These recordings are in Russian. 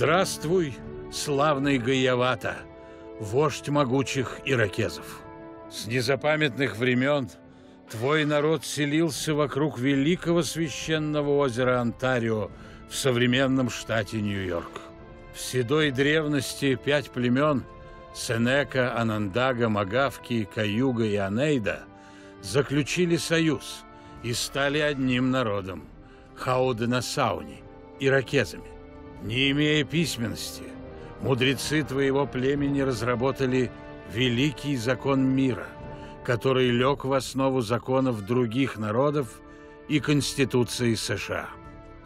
Здравствуй, славный Гаявата, вождь могучих иракезов. С незапамятных времен твой народ селился вокруг великого священного озера Онтарио в современном штате Нью-Йорк. В седой древности пять племен – Сенека, Анандага, Магавки, Каюга и Анейда – заключили союз и стали одним народом – Хауденасауни, иракезами. Не имея письменности, мудрецы твоего племени разработали великий закон мира, который лег в основу законов других народов и Конституции США.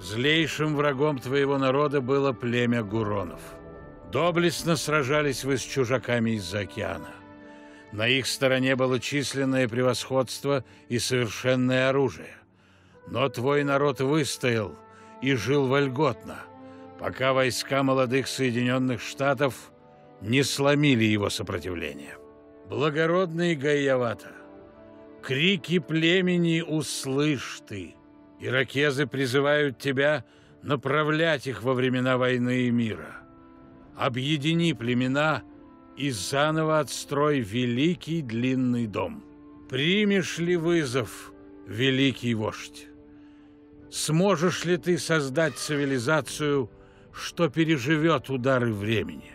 Злейшим врагом твоего народа было племя Гуронов. Доблестно сражались вы с чужаками из-за океана. На их стороне было численное превосходство и совершенное оружие. Но твой народ выстоял и жил вольготно – пока войска молодых Соединенных Штатов не сломили его сопротивление. Благородный Гайявата, крики племени услышь ты. Иракезы призывают тебя направлять их во времена войны и мира. Объедини племена и заново отстрой великий длинный дом. Примешь ли вызов, великий вождь? Сможешь ли ты создать цивилизацию, что переживет удары времени.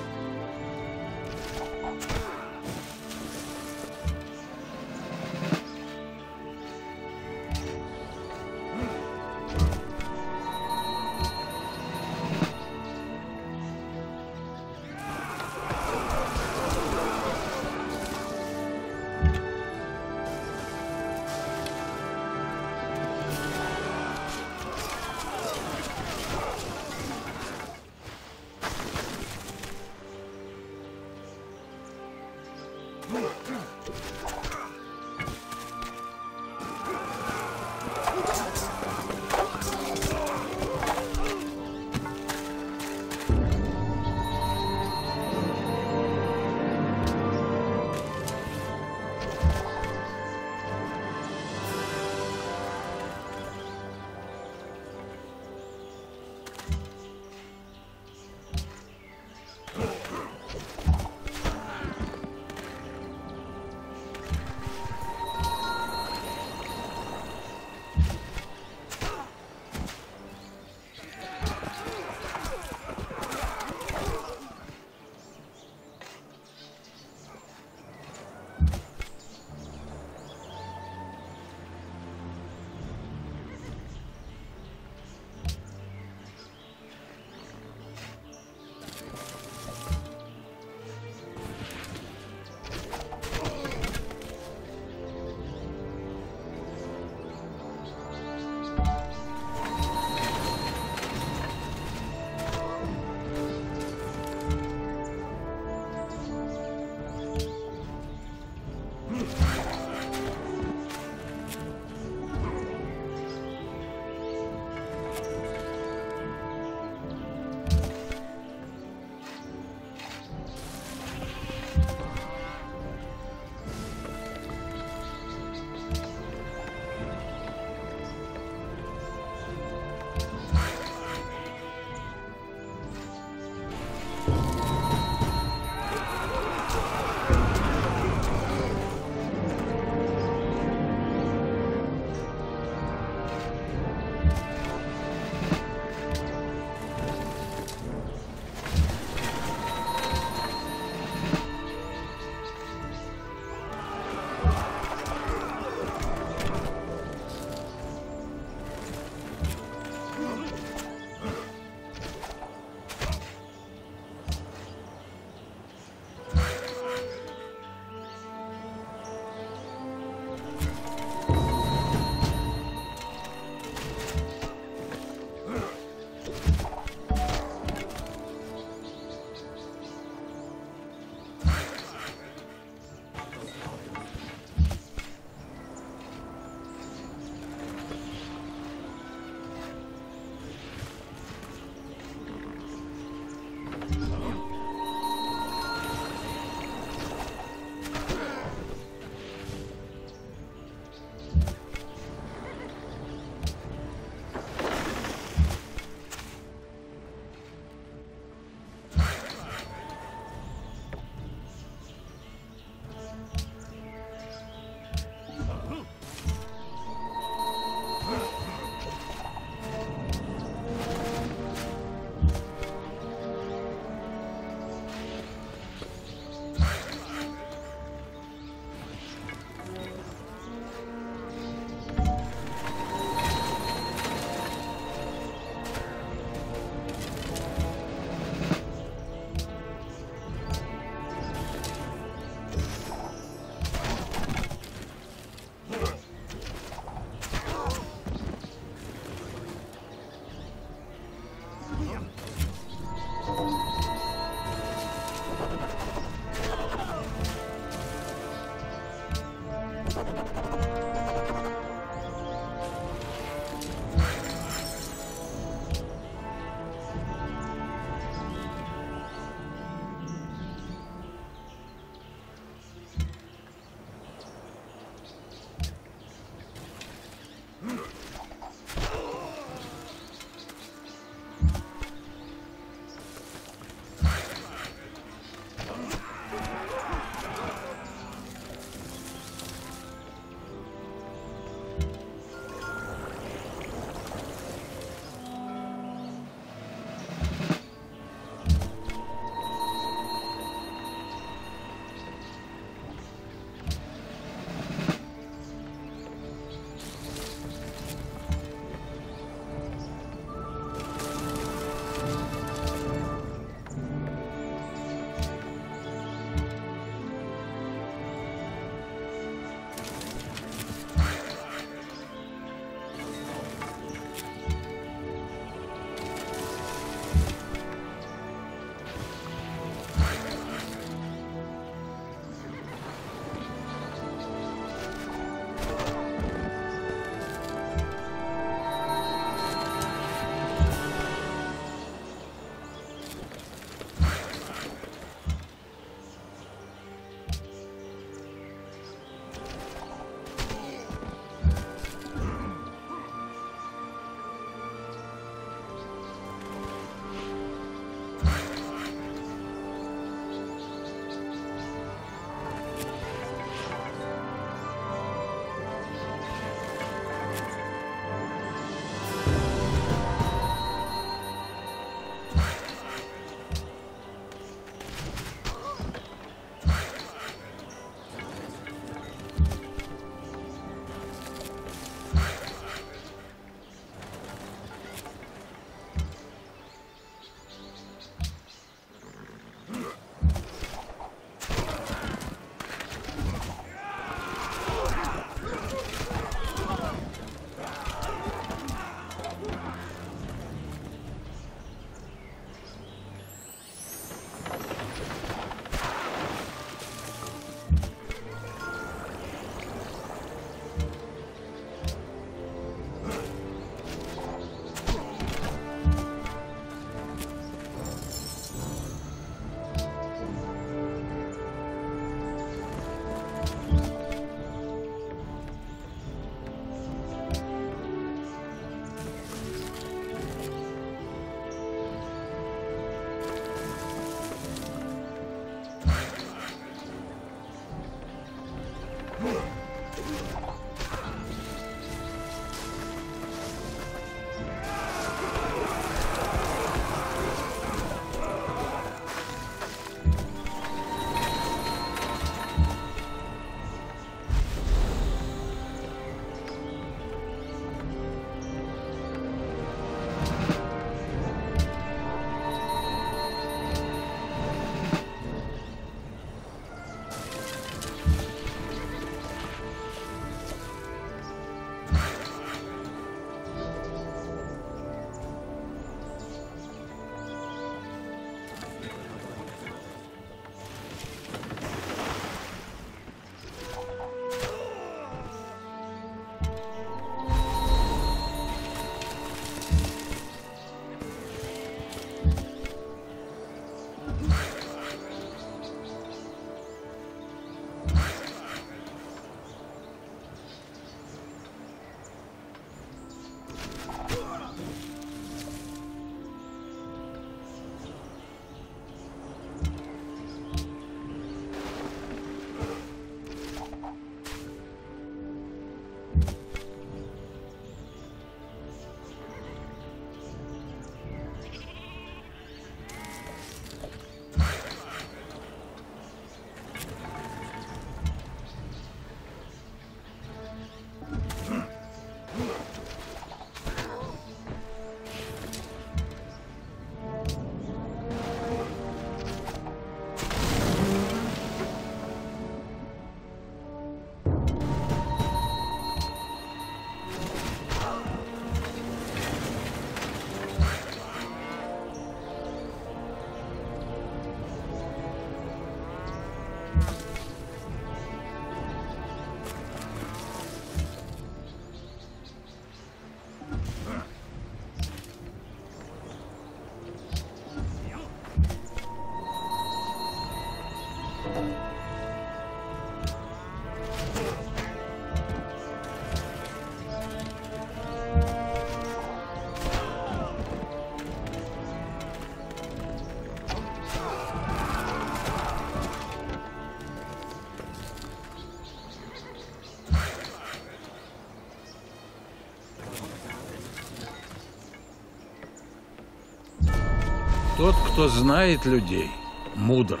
Тот, кто знает людей, мудр.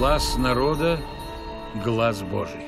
Глаз народа – глаз Божий.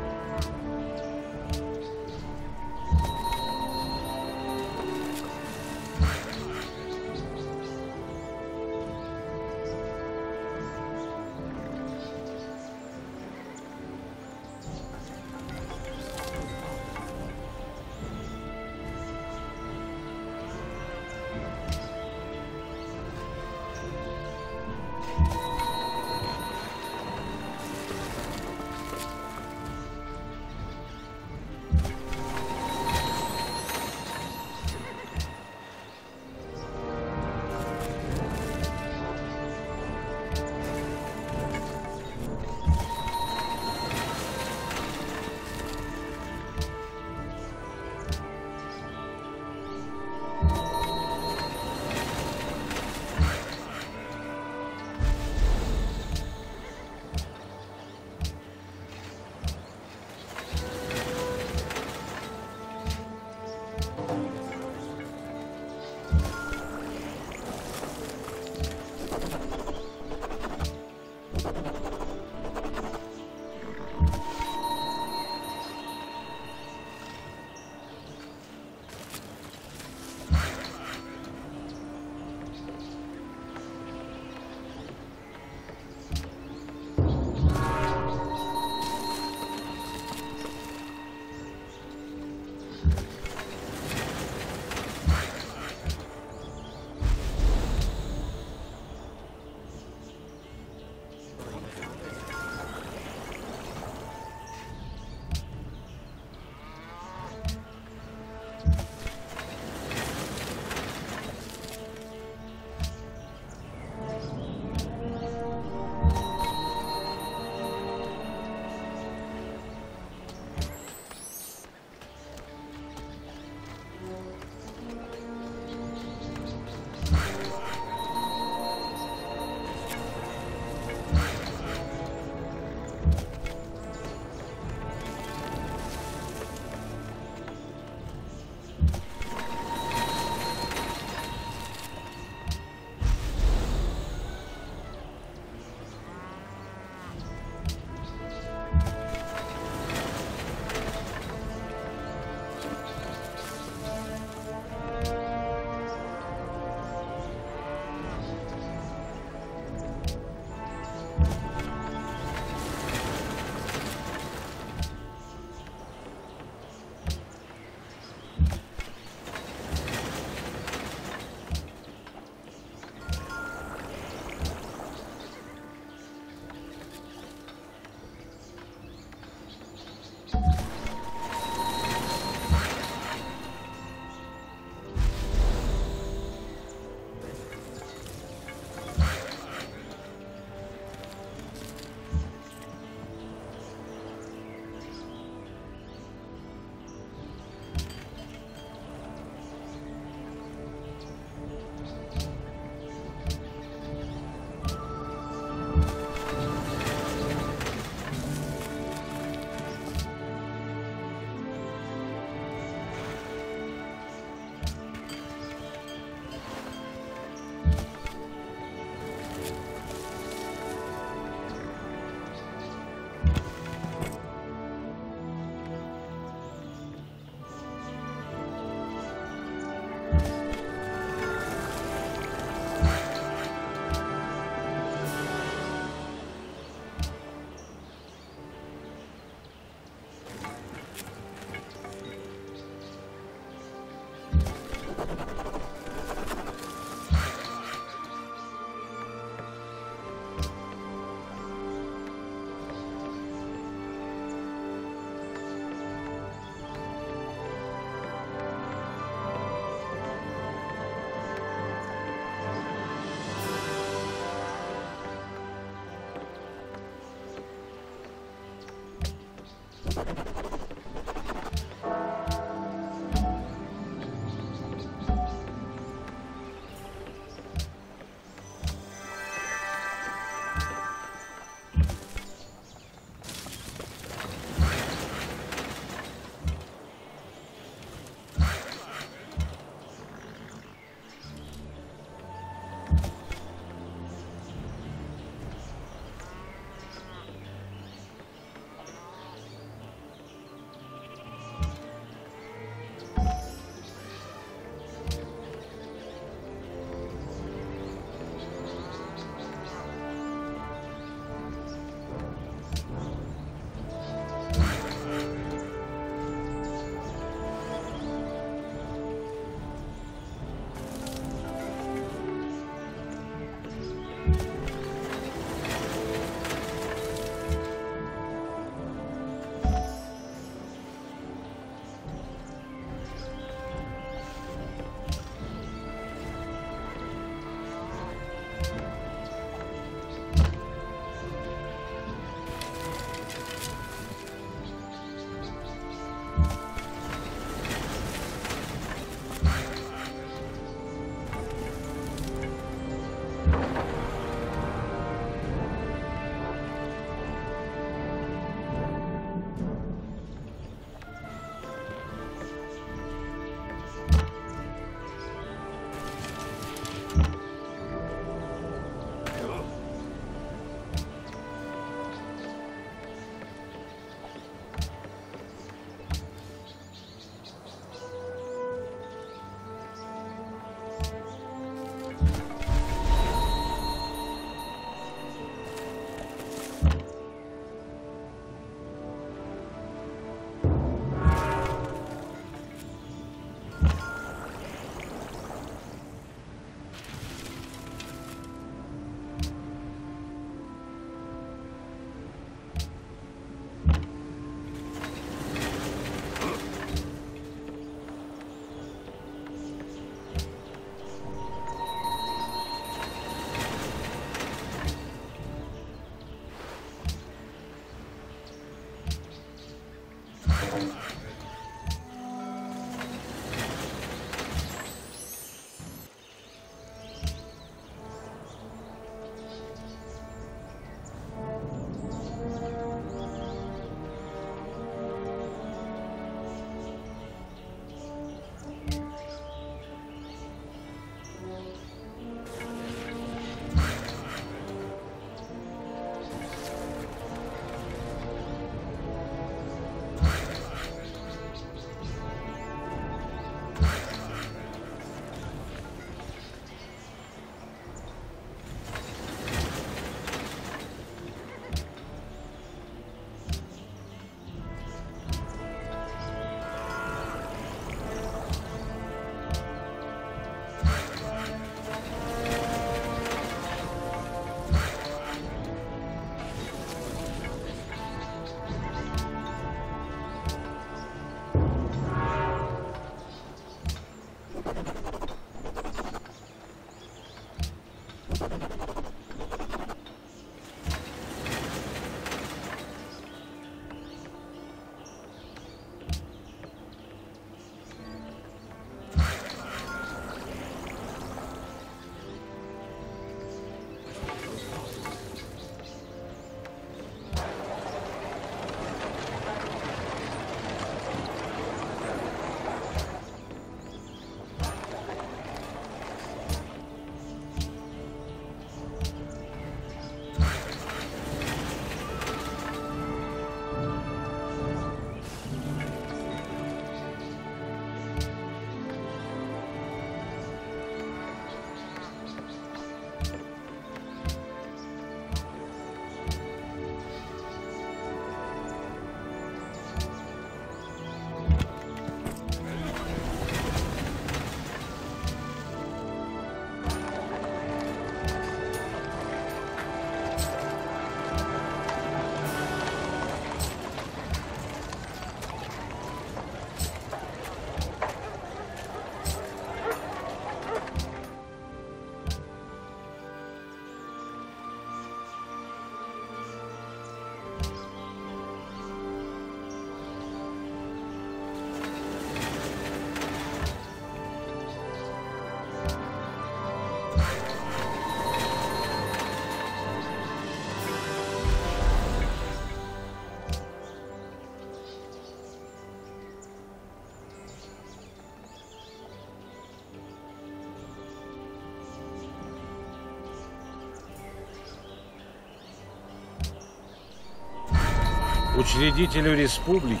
Учредителю республики,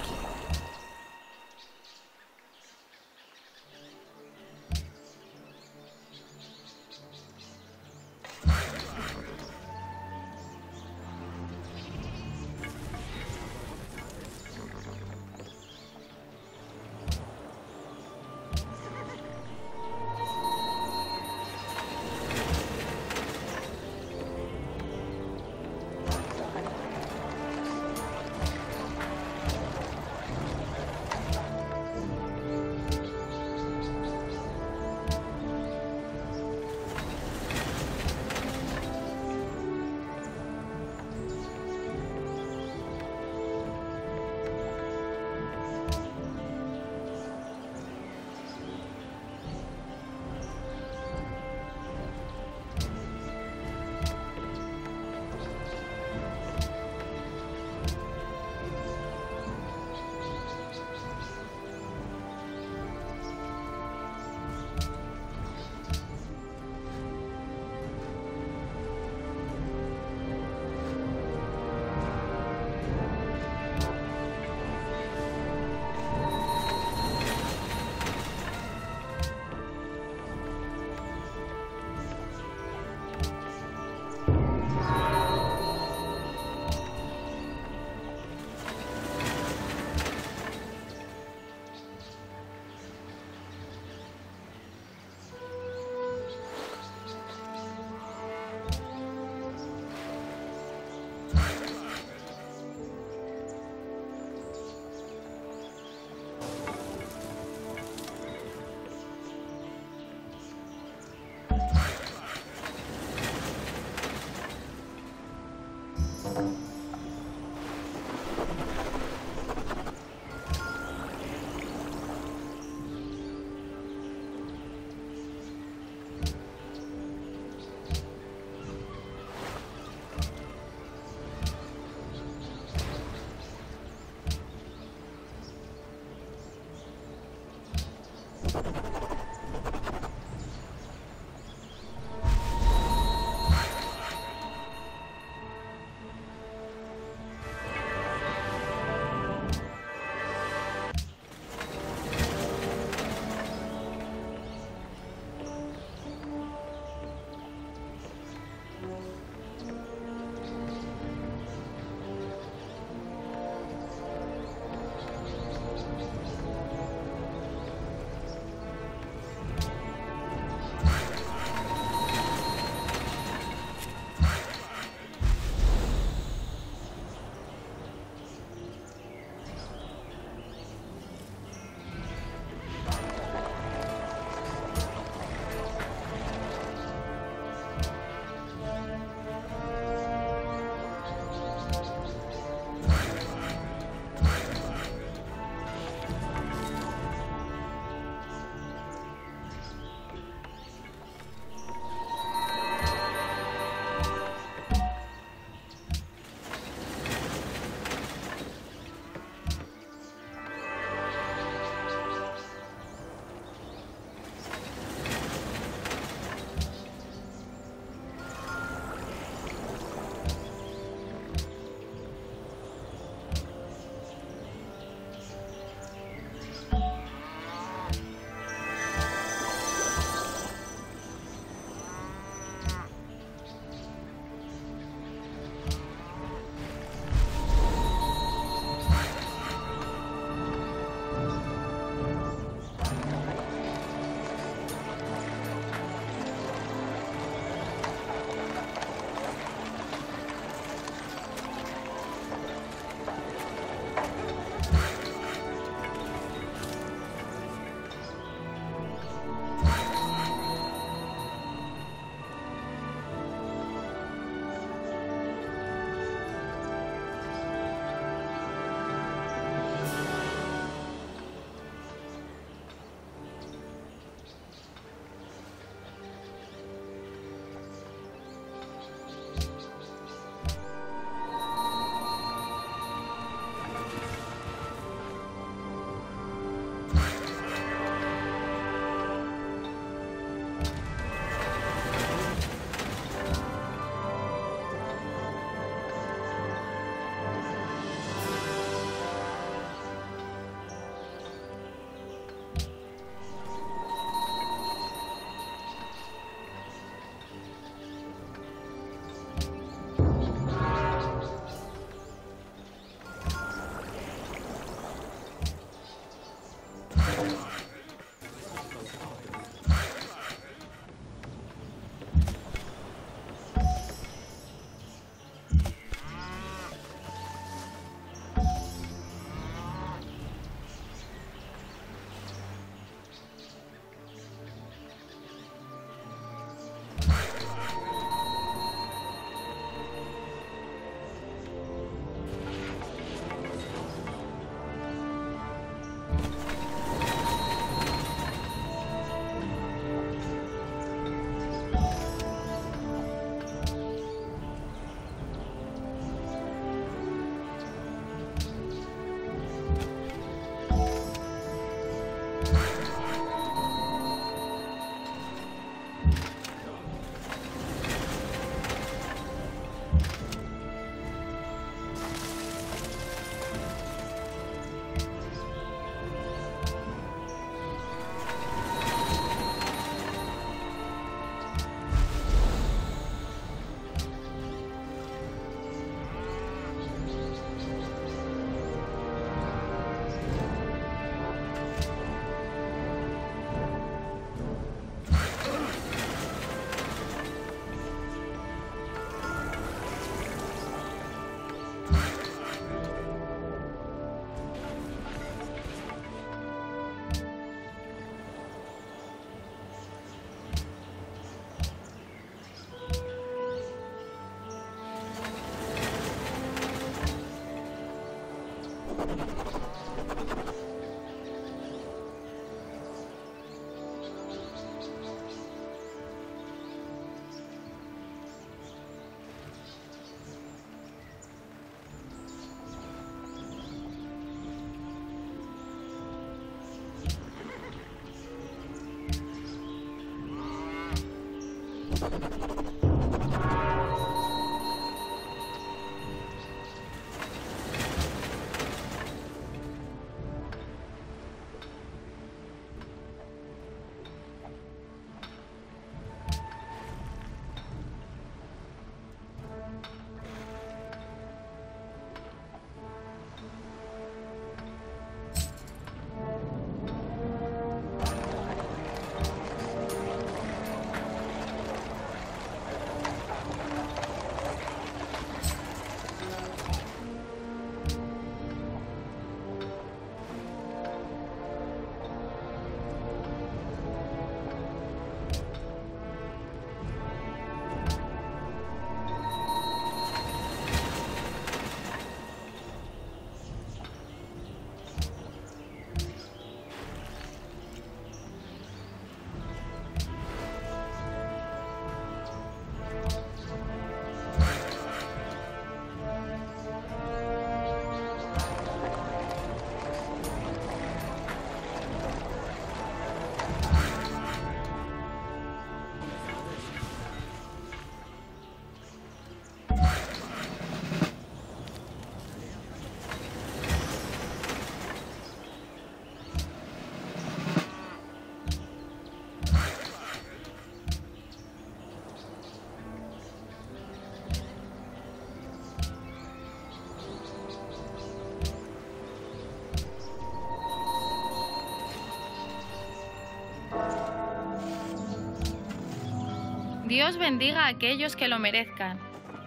Dios bendiga a aquellos que lo merezcan.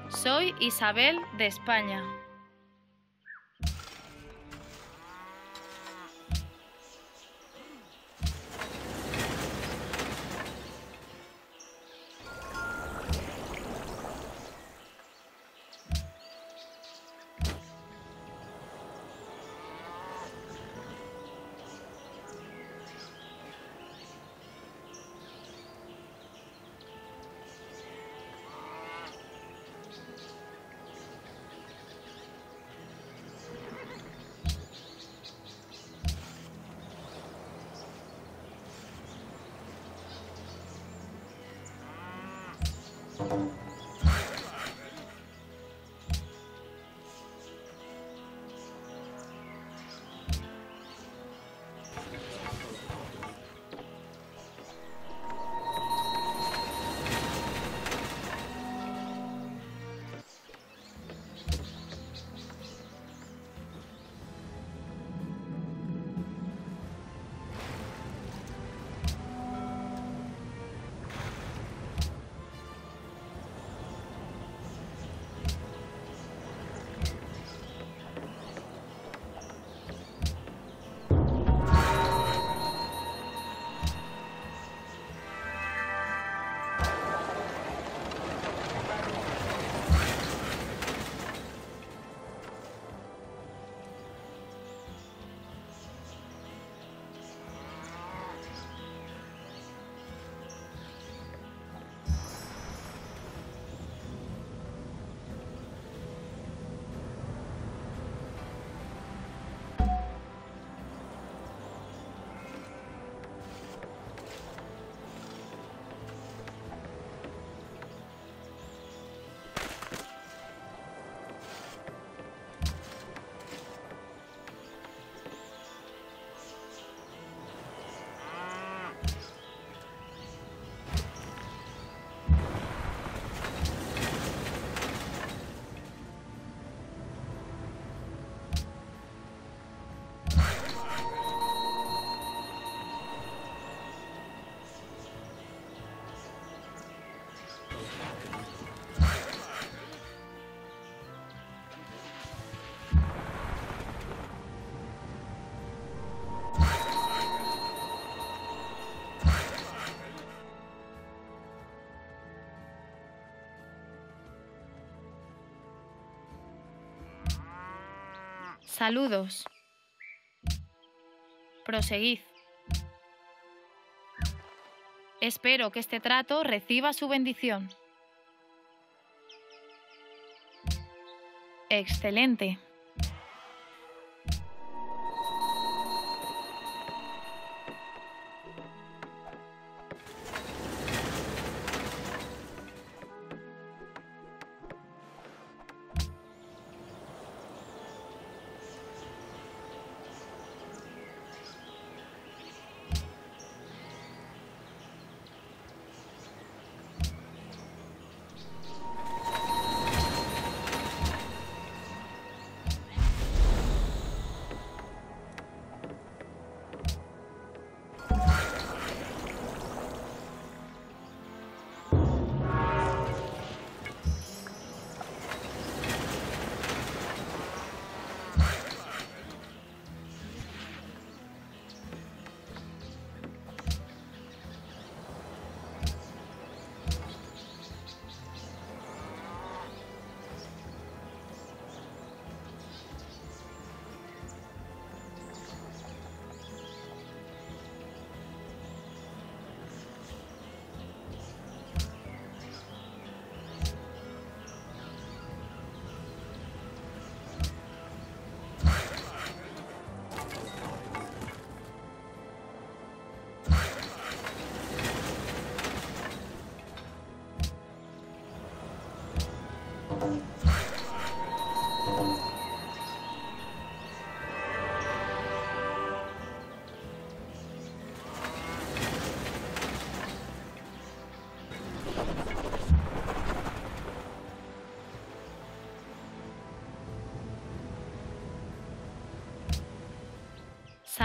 Soy Isabel de España. Saludos. Proseguid. Espero que este trato reciba su bendición. Excelente.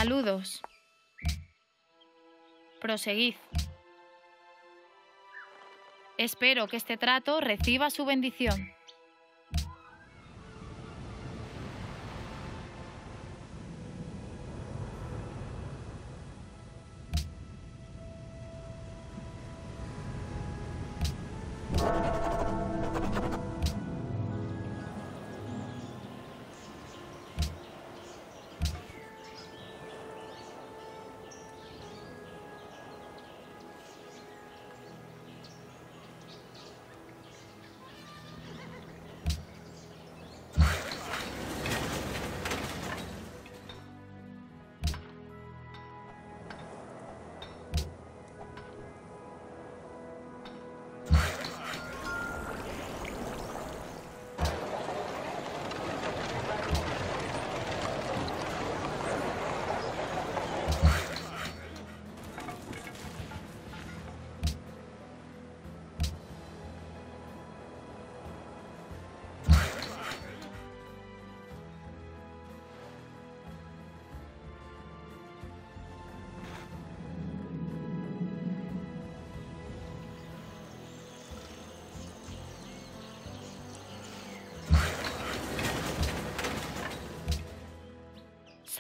Saludos. Proseguid. Espero que este trato reciba su bendición.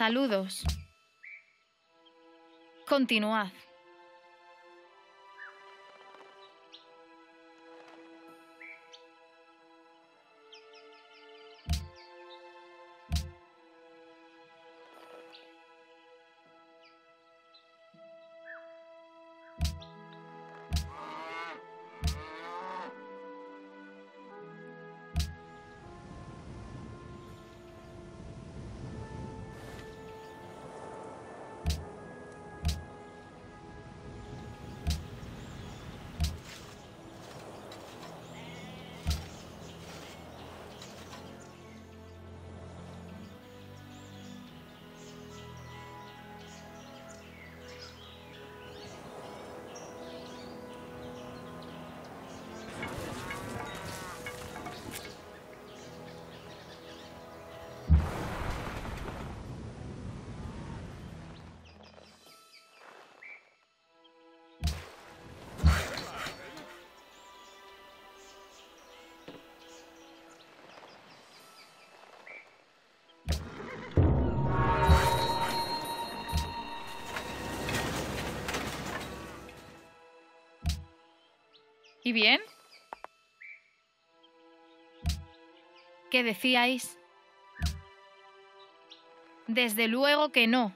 Saludos. Continuad. ¿Y bien? ¿Qué decíais? Desde luego que no.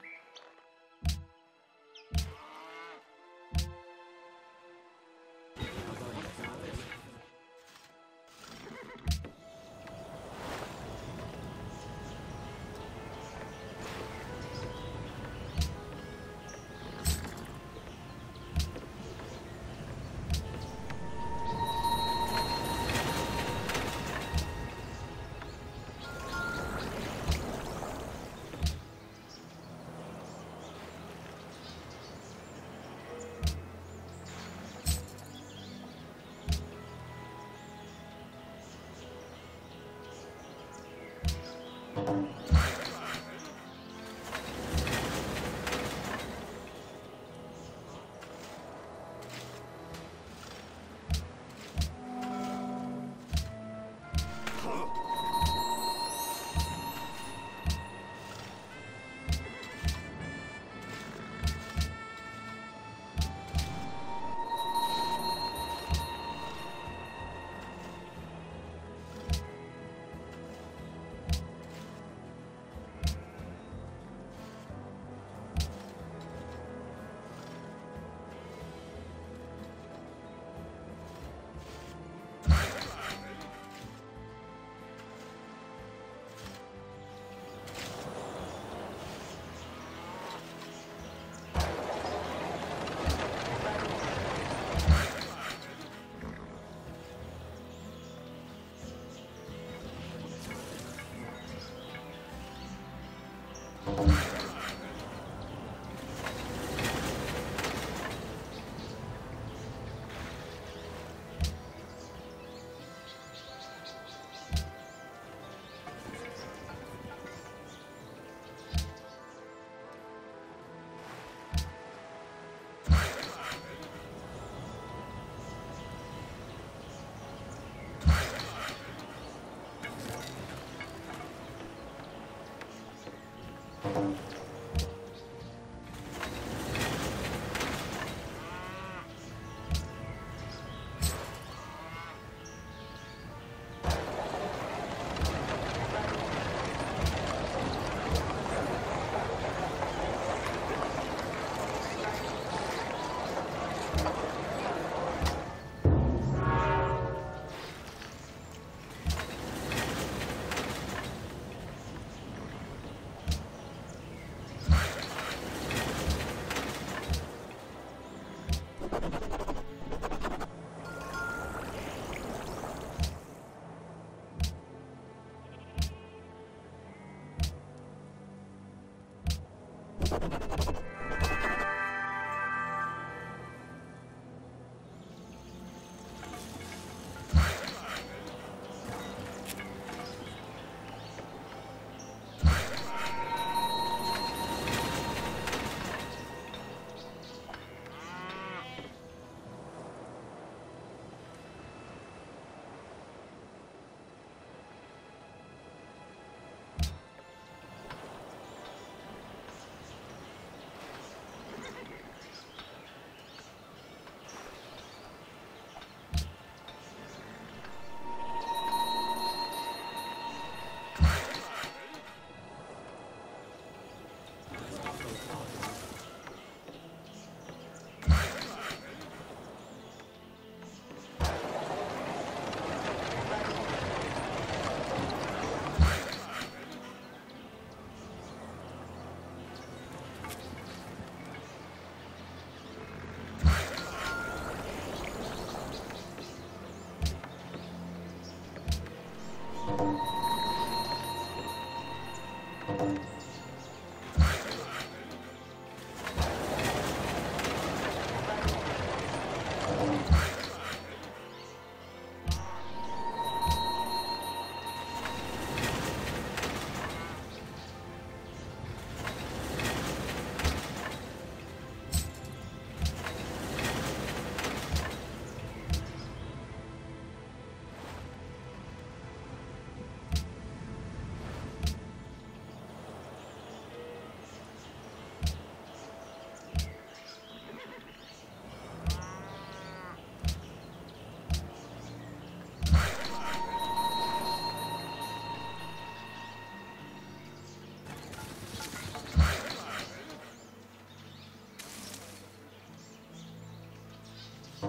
you.